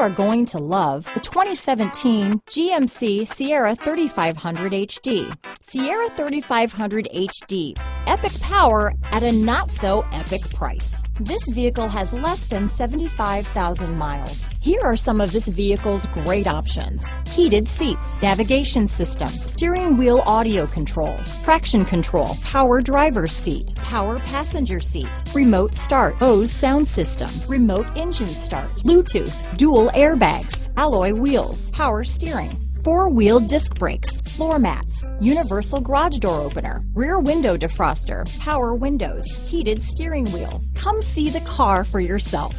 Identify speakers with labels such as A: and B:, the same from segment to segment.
A: are going to love the 2017 GMC Sierra 3500 HD. Sierra 3500 HD, epic power at a not so epic price. This vehicle has less than 75,000 miles. Here are some of this vehicle's great options. Heated seats, navigation system, steering wheel audio controls, traction control, power driver's seat, power passenger seat, remote start, Bose sound system, remote engine start, Bluetooth, dual airbags, alloy wheels, power steering, four-wheel disc brakes, floor mats, universal garage door opener, rear window defroster, power windows, heated steering wheel. Come see the car for yourself.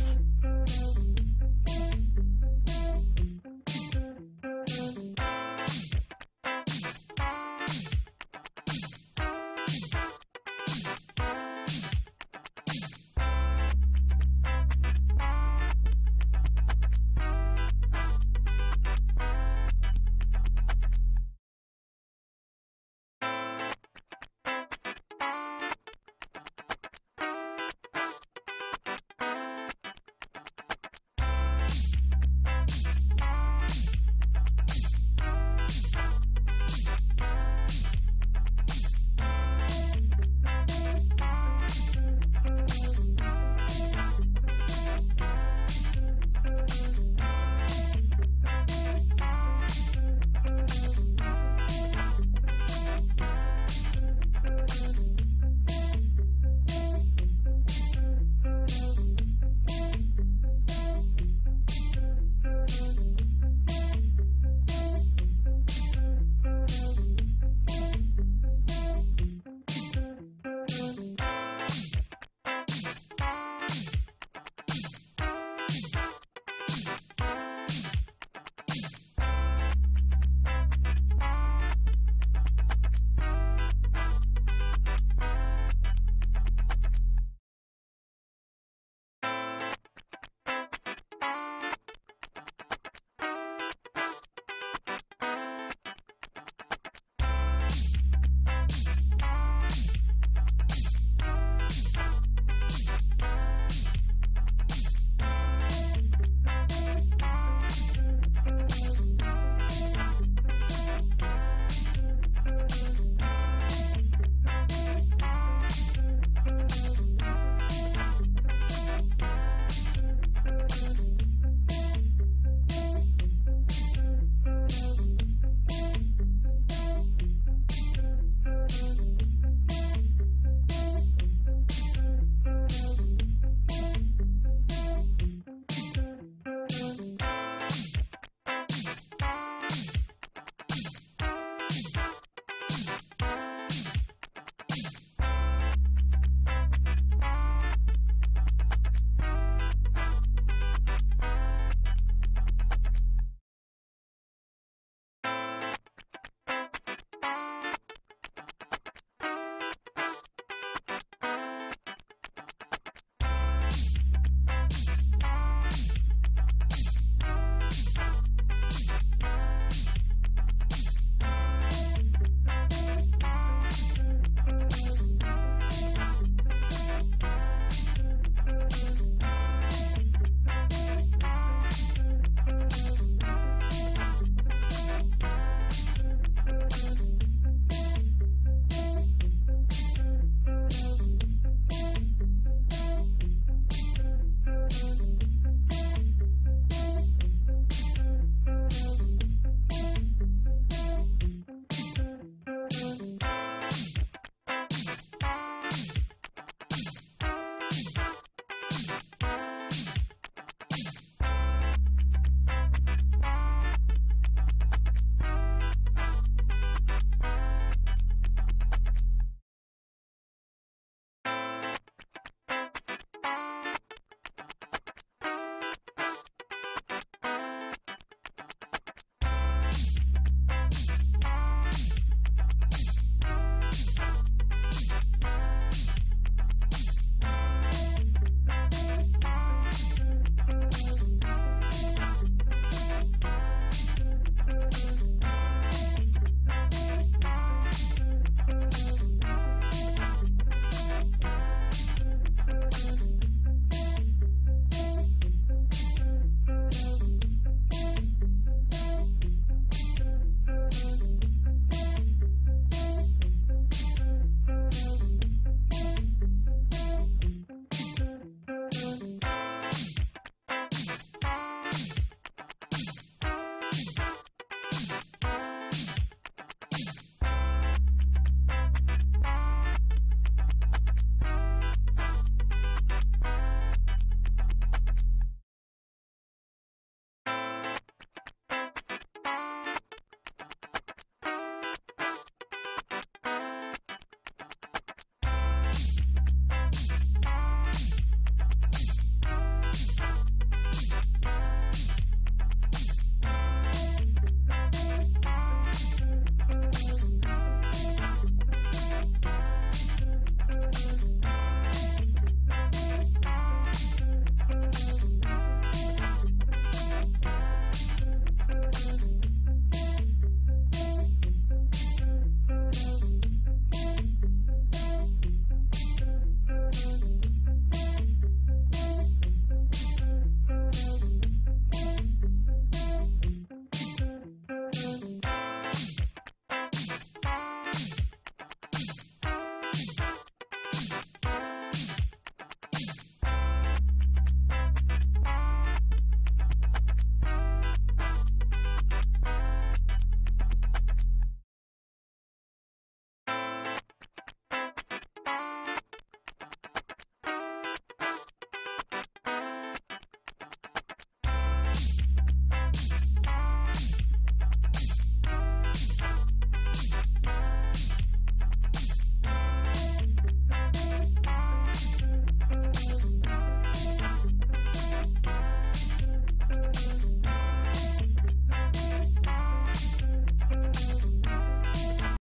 A: Thank you.